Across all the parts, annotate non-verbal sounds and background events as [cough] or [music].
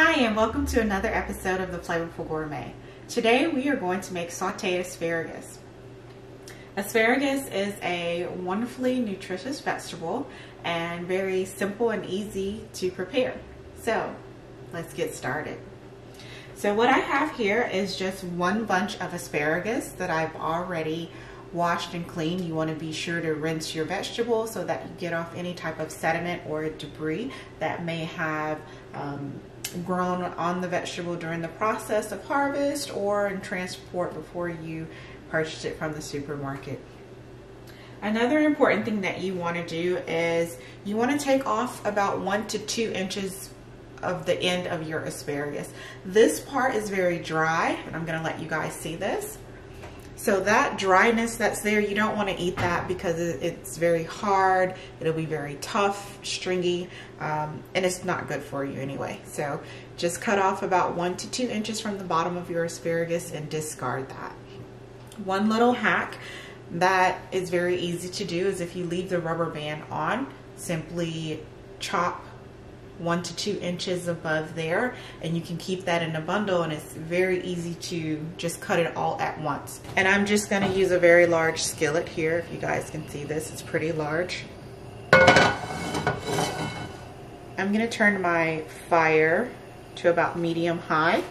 Hi and welcome to another episode of The Flavorful Gourmet. Today we are going to make sauteed asparagus. Asparagus is a wonderfully nutritious vegetable and very simple and easy to prepare. So let's get started. So what I have here is just one bunch of asparagus that I've already washed and cleaned. You want to be sure to rinse your vegetables so that you get off any type of sediment or debris that may have um, grown on the vegetable during the process of harvest or in transport before you purchase it from the supermarket. Another important thing that you want to do is you want to take off about one to two inches of the end of your asparagus. This part is very dry and I'm going to let you guys see this. So that dryness that's there, you don't want to eat that because it's very hard. It'll be very tough, stringy, um, and it's not good for you anyway. So just cut off about one to two inches from the bottom of your asparagus and discard that. One little hack that is very easy to do is if you leave the rubber band on, simply chop one to two inches above there and you can keep that in a bundle and it's very easy to just cut it all at once. And I'm just gonna use a very large skillet here. If you guys can see this, it's pretty large. I'm gonna turn my fire to about medium high.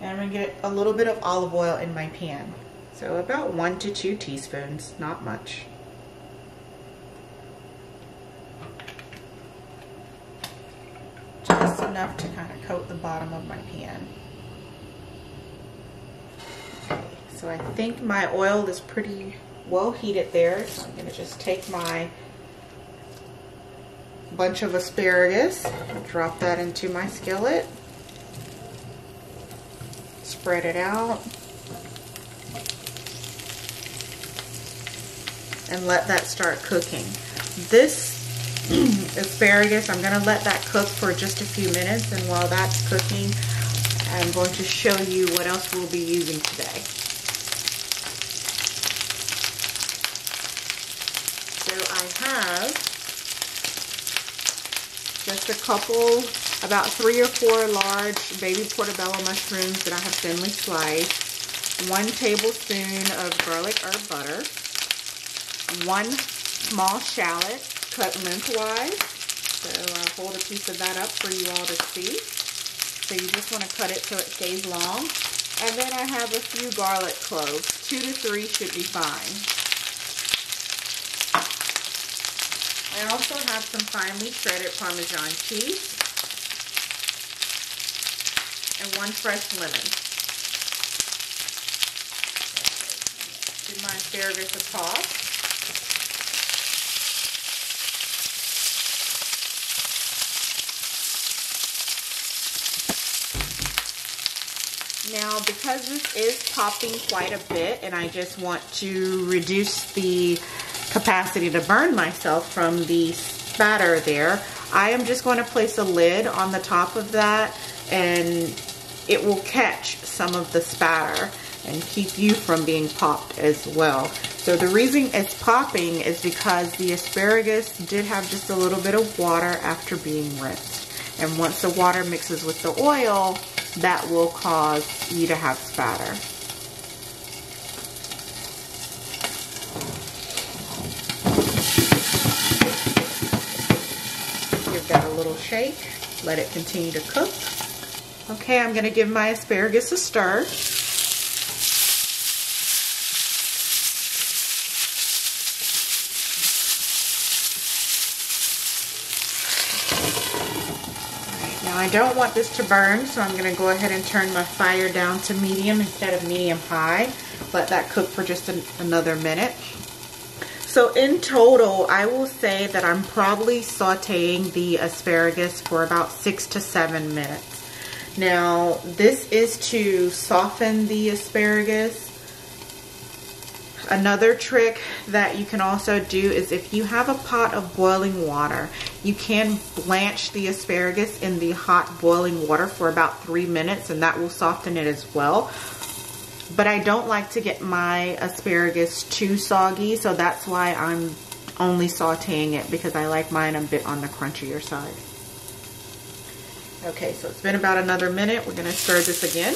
And I'm gonna get a little bit of olive oil in my pan. So about one to two teaspoons, not much. just enough to kind of coat the bottom of my pan. So I think my oil is pretty well heated there, so I'm going to just take my bunch of asparagus, drop that into my skillet, spread it out, and let that start cooking. This [clears throat] asparagus. I'm going to let that cook for just a few minutes and while that's cooking I'm going to show you what else we'll be using today. So I have just a couple, about three or four large baby portobello mushrooms that I have thinly sliced, one tablespoon of garlic herb butter, one small shallot, cut lengthwise. So I'll hold a piece of that up for you all to see. So you just want to cut it so it stays long. And then I have a few garlic cloves. Two to three should be fine. I also have some finely shredded Parmesan cheese and one fresh lemon. Give my asparagus a toss. Now, because this is popping quite a bit and I just want to reduce the capacity to burn myself from the spatter there, I am just going to place a lid on the top of that and it will catch some of the spatter and keep you from being popped as well. So the reason it's popping is because the asparagus did have just a little bit of water after being rinsed. And once the water mixes with the oil, that will cause you to have spatter. Give that a little shake. Let it continue to cook. Okay, I'm going to give my asparagus a stir. I don't want this to burn, so I'm going to go ahead and turn my fire down to medium instead of medium high. Let that cook for just an, another minute. So in total, I will say that I'm probably sauteing the asparagus for about six to seven minutes. Now, this is to soften the asparagus Another trick that you can also do is if you have a pot of boiling water, you can blanch the asparagus in the hot boiling water for about three minutes and that will soften it as well. But I don't like to get my asparagus too soggy, so that's why I'm only sauteing it because I like mine a bit on the crunchier side. Okay, so it's been about another minute. We're gonna stir this again.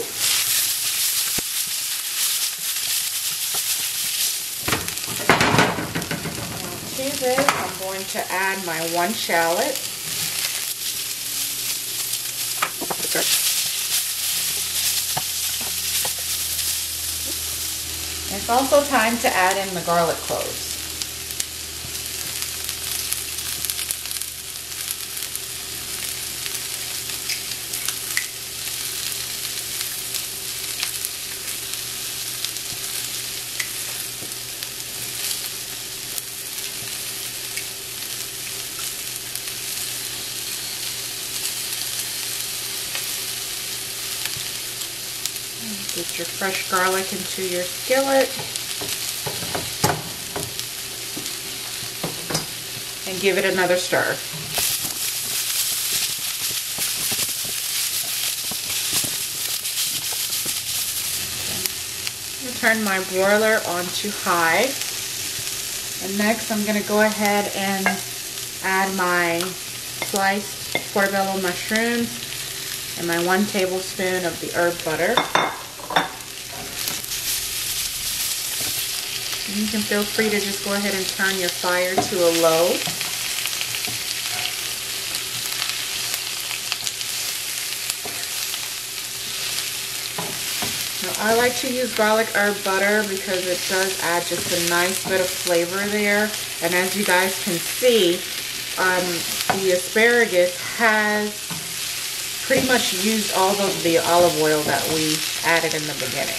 I'm going to add my one shallot. It's also time to add in the garlic cloves. Get your fresh garlic into your skillet. And give it another stir. Turn my broiler on to high. And next I'm going to go ahead and add my sliced portobello mushrooms and my one tablespoon of the herb butter. You can feel free to just go ahead and turn your fire to a low. Now, I like to use garlic herb butter because it does add just a nice bit of flavor there. And as you guys can see, um, the asparagus has pretty much used all of the olive oil that we added in the beginning.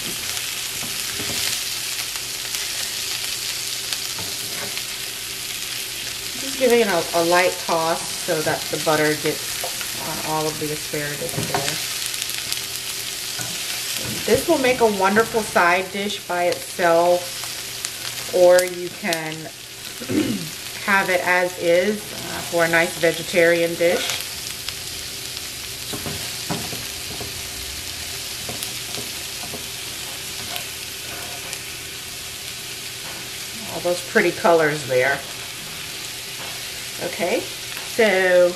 Just giving it a, a light toss so that the butter gets on all of the asparagus there. This will make a wonderful side dish by itself or you can [clears throat] have it as is uh, for a nice vegetarian dish. All those pretty colors there. Okay, so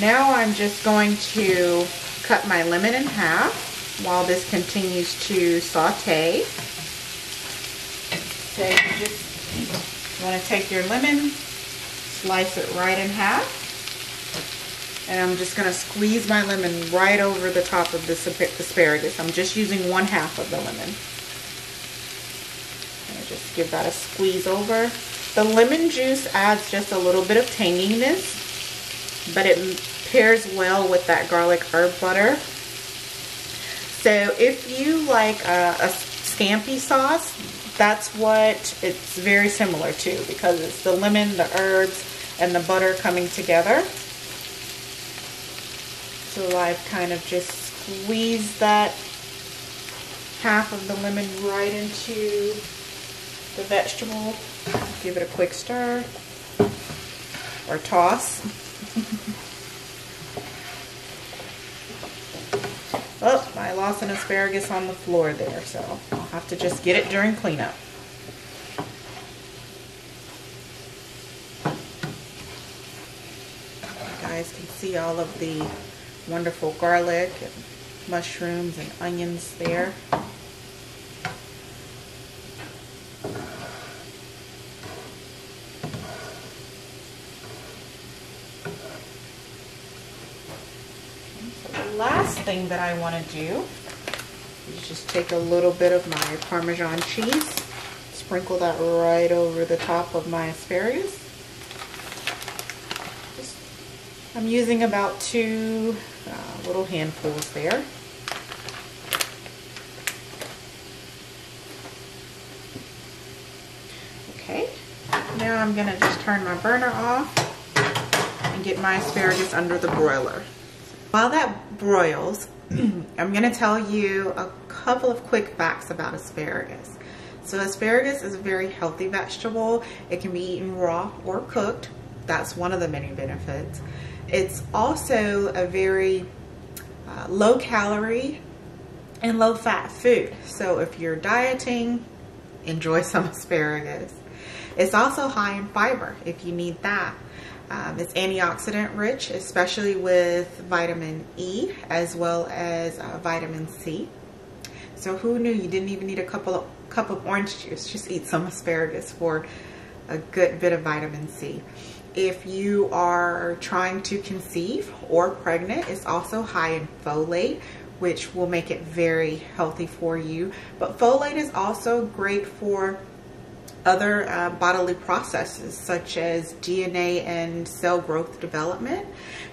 now I'm just going to cut my lemon in half while this continues to saute. So you just want to take your lemon, slice it right in half. And I'm just going to squeeze my lemon right over the top of this asparagus. I'm just using one half of the lemon. And just give that a squeeze over. The lemon juice adds just a little bit of tanginess, but it pairs well with that garlic herb butter. So if you like a, a scampi sauce, that's what it's very similar to because it's the lemon, the herbs, and the butter coming together. So I've kind of just squeezed that half of the lemon right into the vegetable. Give it a quick stir or toss. [laughs] oh, I lost an asparagus on the floor there, so I'll have to just get it during cleanup. You guys can see all of the wonderful garlic and mushrooms and onions there. last thing that I want to do is just take a little bit of my Parmesan cheese, sprinkle that right over the top of my asparagus. Just, I'm using about two uh, little handfuls there. Okay, now I'm going to just turn my burner off and get my asparagus under the broiler. While that broils, [clears throat] I'm going to tell you a couple of quick facts about asparagus. So asparagus is a very healthy vegetable. It can be eaten raw or cooked. That's one of the many benefits. It's also a very uh, low calorie and low fat food. So if you're dieting, enjoy [laughs] some asparagus. It's also high in fiber if you need that. Um, it's antioxidant rich, especially with vitamin E as well as uh, vitamin C. So who knew you didn't even need a couple of, cup of orange juice. Just eat some asparagus for a good bit of vitamin C. If you are trying to conceive or pregnant, it's also high in folate, which will make it very healthy for you. But folate is also great for other uh, bodily processes such as DNA and cell growth development.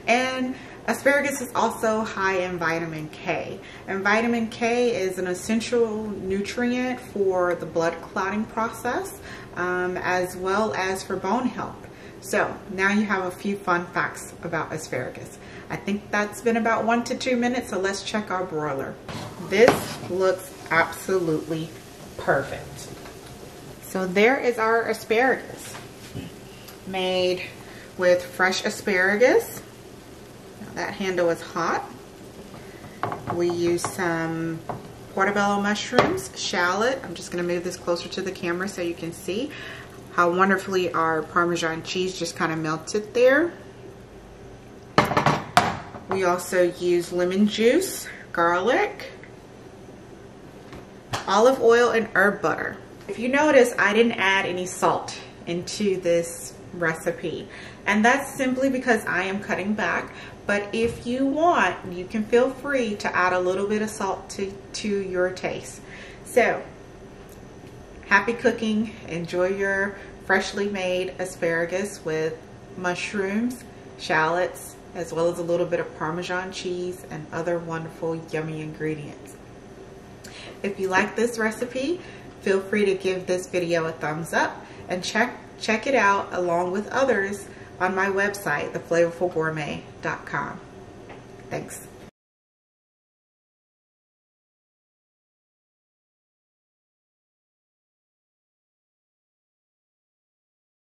And asparagus is also high in vitamin K. And vitamin K is an essential nutrient for the blood clotting process um, as well as for bone health. So now you have a few fun facts about asparagus. I think that's been about one to two minutes, so let's check our broiler. This looks absolutely perfect. So there is our asparagus made with fresh asparagus. Now that handle is hot. We use some portobello mushrooms, shallot. I'm just going to move this closer to the camera so you can see how wonderfully our Parmesan cheese just kind of melted there. We also use lemon juice, garlic, olive oil, and herb butter. If you notice, I didn't add any salt into this recipe. And that's simply because I am cutting back. But if you want, you can feel free to add a little bit of salt to, to your taste. So, happy cooking. Enjoy your freshly made asparagus with mushrooms, shallots, as well as a little bit of Parmesan cheese and other wonderful yummy ingredients. If you like this recipe, feel free to give this video a thumbs up and check, check it out along with others on my website, theflavorfulgourmet.com. Thanks.